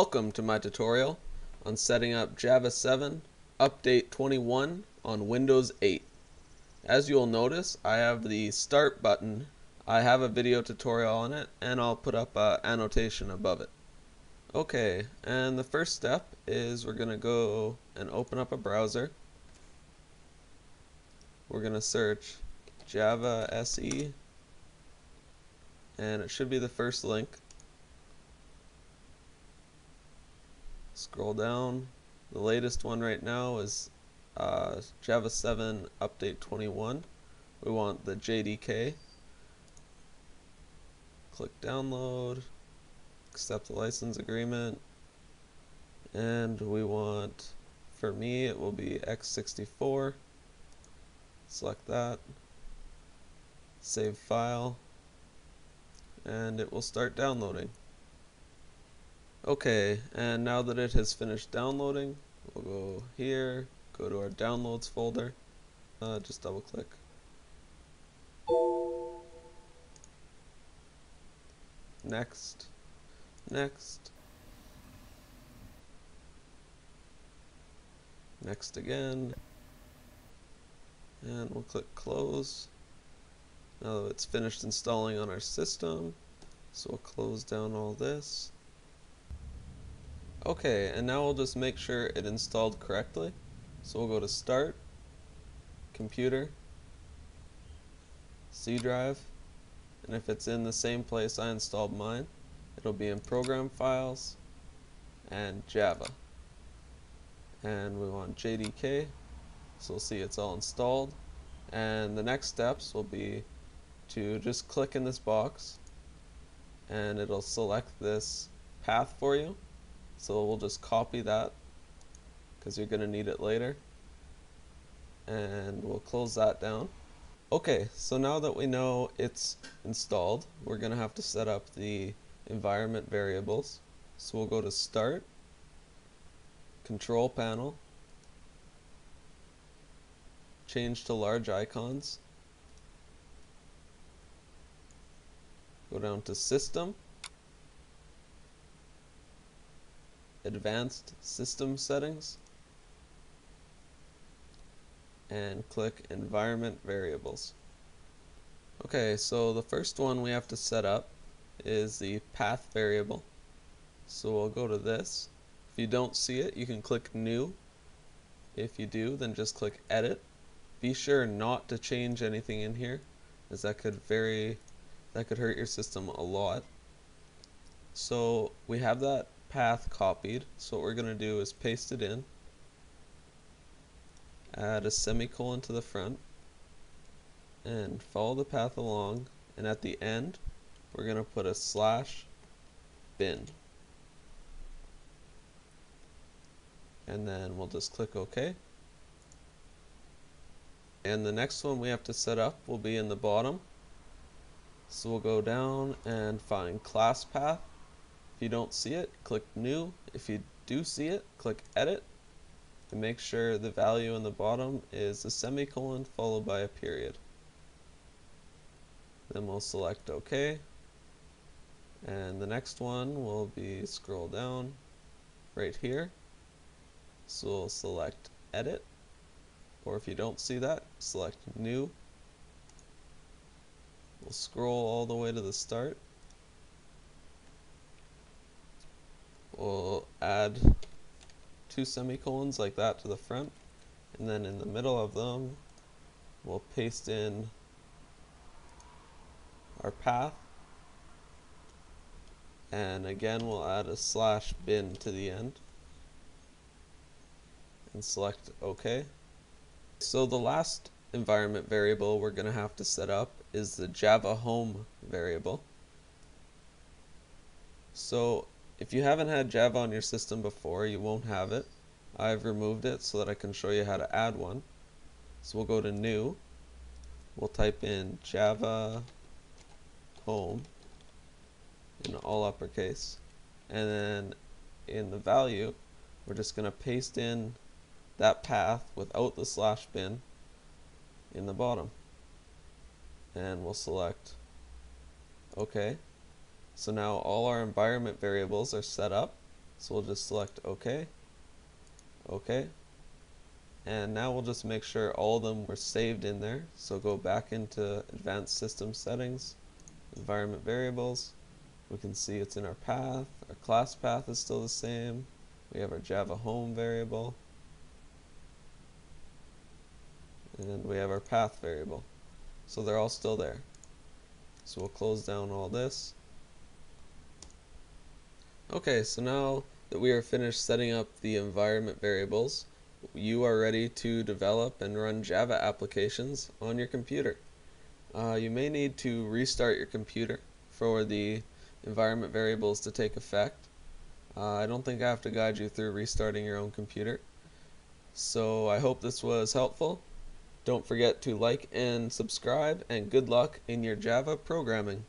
Welcome to my tutorial on setting up Java 7 Update 21 on Windows 8. As you'll notice, I have the Start button. I have a video tutorial on it, and I'll put up an annotation above it. Okay, and the first step is we're going to go and open up a browser. We're going to search Java SE, and it should be the first link. Scroll down. The latest one right now is uh, Java 7 Update 21. We want the JDK. Click download, accept the license agreement, and we want, for me it will be x64. Select that, save file, and it will start downloading. Okay, and now that it has finished downloading, we'll go here, go to our downloads folder, uh, just double click. Next, next, next again, and we'll click close. Now that it's finished installing on our system, so we'll close down all this. Okay, and now we'll just make sure it installed correctly. So we'll go to Start, Computer, C Drive, and if it's in the same place I installed mine, it'll be in Program Files and Java. And we want JDK, so we'll see it's all installed. And the next steps will be to just click in this box, and it'll select this path for you. So we'll just copy that because you're going to need it later. And we'll close that down. Okay, so now that we know it's installed, we're going to have to set up the environment variables. So we'll go to Start, Control Panel, change to large icons, go down to System, Advanced System Settings and click Environment Variables. Okay, so the first one we have to set up is the path variable. So we'll go to this. If you don't see it, you can click New. If you do, then just click Edit. Be sure not to change anything in here, as that could very that could hurt your system a lot. So we have that path copied. So what we're going to do is paste it in, add a semicolon to the front, and follow the path along. And at the end, we're going to put a slash bin. And then we'll just click OK. And the next one we have to set up will be in the bottom. So we'll go down and find class path if you don't see it, click New. If you do see it, click Edit. And make sure the value in the bottom is a semicolon followed by a period. Then we'll select OK. And the next one will be scroll down right here. So we'll select Edit. Or if you don't see that, select New. We'll scroll all the way to the start we'll add two semicolons like that to the front and then in the middle of them we'll paste in our path and again we'll add a slash bin to the end and select OK. So the last environment variable we're going to have to set up is the Java home variable. So if you haven't had Java on your system before, you won't have it. I've removed it so that I can show you how to add one. So we'll go to New. We'll type in Java Home in all uppercase. And then in the value, we're just going to paste in that path without the slash bin in the bottom. And we'll select OK. So now all our environment variables are set up So we'll just select OK, OK, and now we'll just make sure all of them were saved in there. So go back into Advanced System Settings, Environment Variables. We can see it's in our path. Our class path is still the same. We have our Java home variable. And we have our path variable. So they're all still there. So we'll close down all this. Okay, so now that we are finished setting up the environment variables, you are ready to develop and run Java applications on your computer. Uh, you may need to restart your computer for the environment variables to take effect. Uh, I don't think I have to guide you through restarting your own computer. So I hope this was helpful. Don't forget to like and subscribe and good luck in your Java programming.